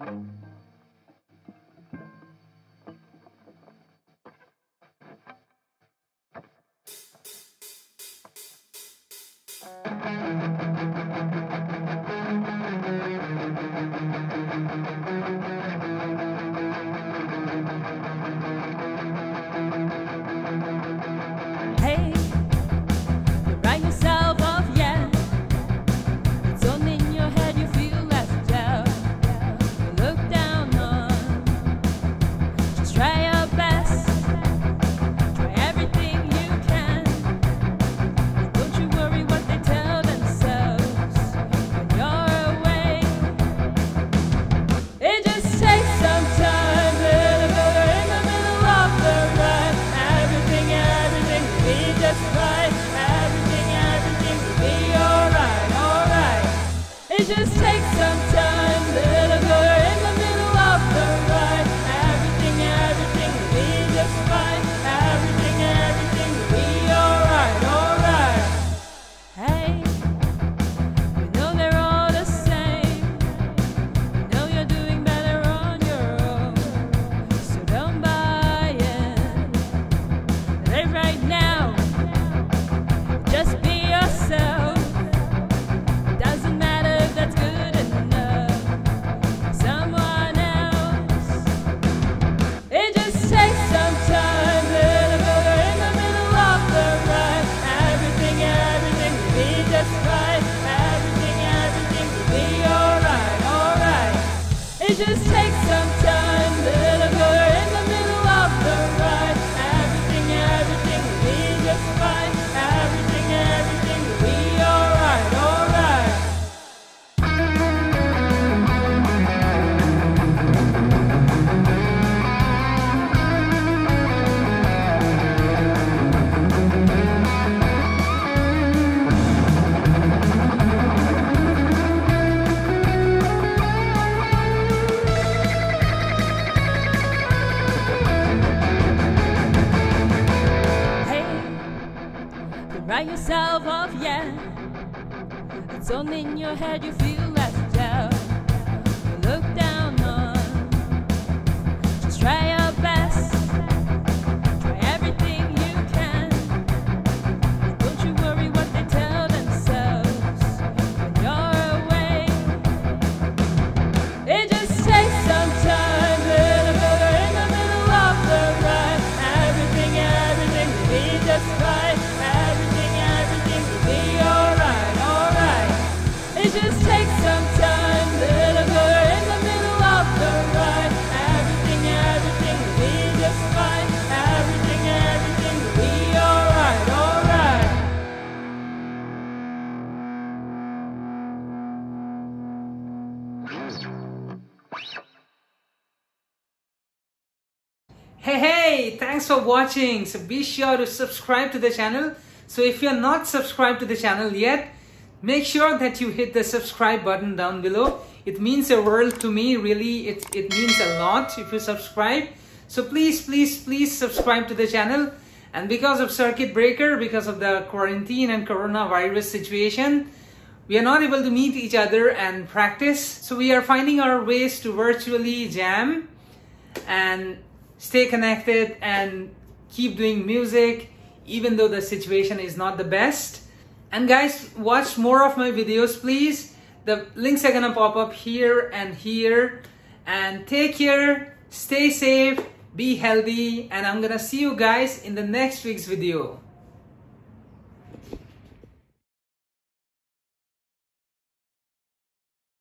Hey, just right. Everything, everything will be alright, alright. It just takes some time, just take some write yourself off, yeah. It's only in your head you feel Hey hey, thanks for watching. So be sure to subscribe to the channel. So if you're not subscribed to the channel yet, make sure that you hit the subscribe button down below. It means a world to me, really. It, it means a lot if you subscribe. So please, please, please subscribe to the channel. And because of circuit breaker, because of the quarantine and coronavirus situation, we are not able to meet each other and practice. So we are finding our ways to virtually jam and stay connected and keep doing music even though the situation is not the best. And guys, watch more of my videos please. The links are gonna pop up here and here. And take care, stay safe, be healthy, and I'm gonna see you guys in the next week's video.